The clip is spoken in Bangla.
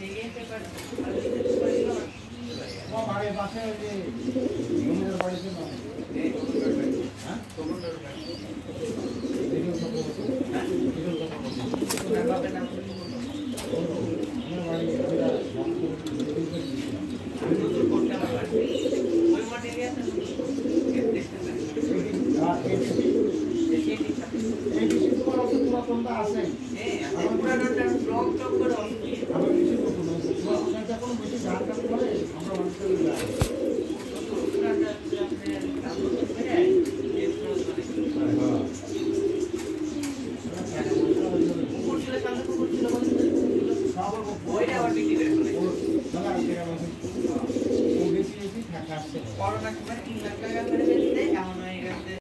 এই বিষয়ে তোমার অসুস্থতা और मैं तीन लाख गया मेरे